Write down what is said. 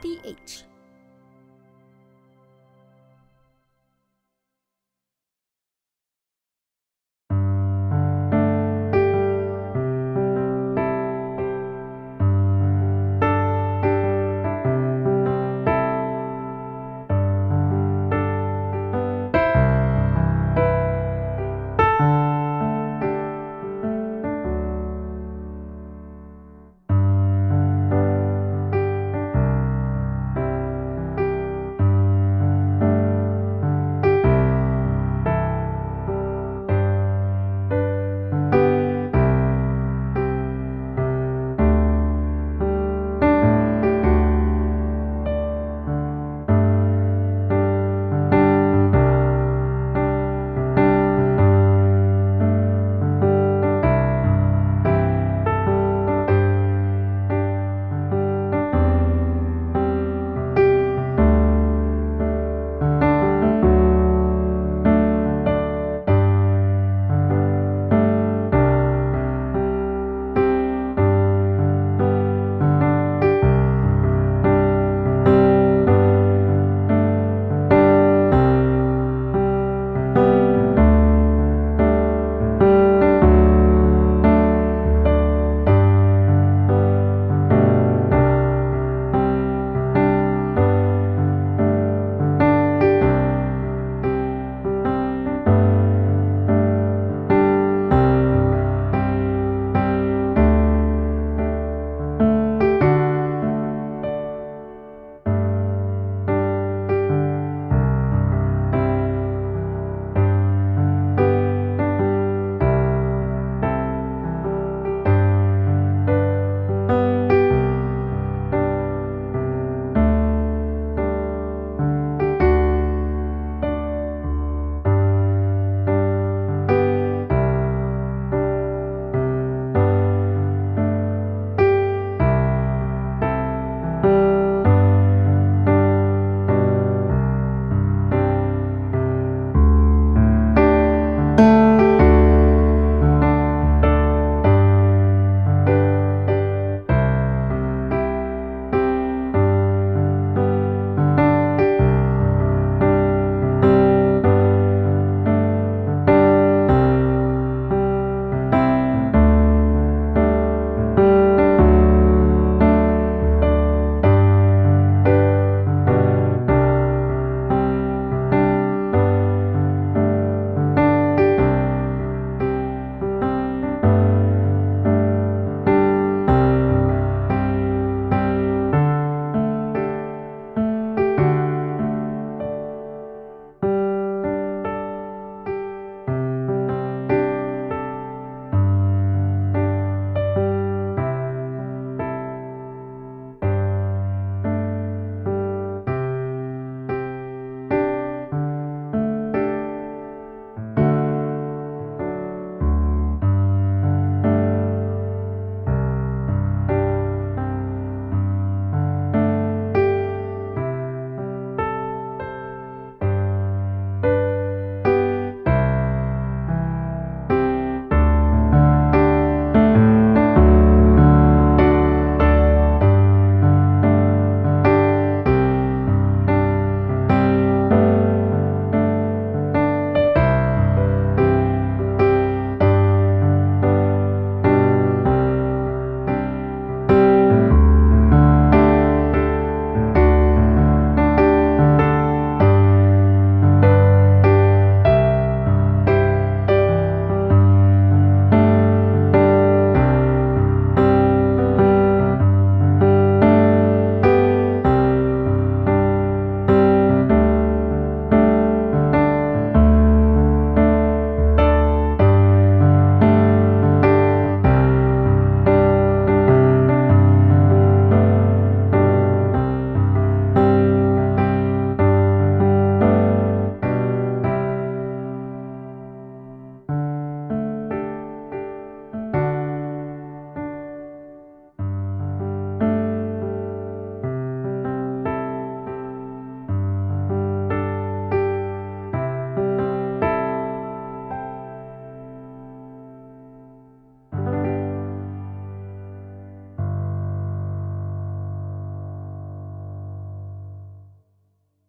PH.